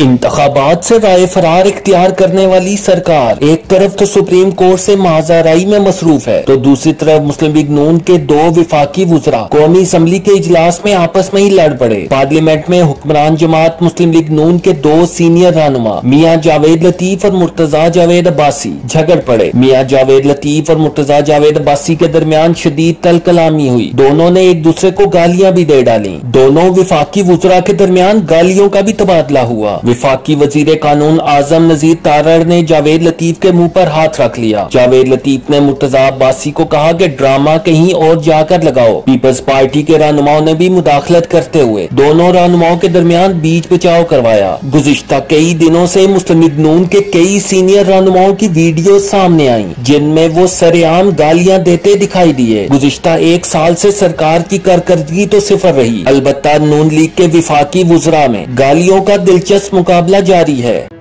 इंतबात से राय फरार इख्तियार करने वाली सरकार एक तरफ़ तो सुप्रीम कोर्ट से महाजाराई में मसरूफ है तो दूसरी तरफ़ मुस्लिम लीग नून के दो विफाकी वजरा कौमी असम्बली के इजलास में आपस में ही लड़ पड़े। पार्लियामेंट में हुक्मरान जमात मुस्लिम लीग नून के दो सीनियर रहनुमा, मियाँ जावेद लतीफ और मुर्तजा जावेद अब्बासी, झगड़ पड़े। मियाँ जावेद लतीफ और मुर्तजा जावेद अब्बासी के दरमियान शदीद तल कलामी हुई। दोनों ने एक दूसरे को गालियाँ भी दे डाली। दोनों विफाकी वजरा के दरमियान गालियों का भी तबादला हुआ। विफाकी वज़ीर कानून आज़म नजीर तारड़ ने जावेद लतीफ के मुँह पर हाथ रख लिया। जावेद लतीफ ने मुर्तजा अब्बासी को कहा कि ड्रामा कहीं और जाकर लगाओ। पीपल्स पार्टी के रहनुमाओं ने भी मुदाखलत करते हुए दोनों रहनुमाओं के दरमियान बीच बचाव करवाया। गुजशत कई दिनों ऐसी मुस्लिम नून के कई सीनियर रहनुमाओं की वीडियो सामने आई, जिनमें वो सरेआम गालियाँ देते दिखाई दिए। गुजशत एक साल ऐसी सरकार की कारकर्दगी तो सिफर रही। अलबत्ता नून लीग के विफाकी वजरा में गालियों का दिलचस्प मुकाबला जारी है।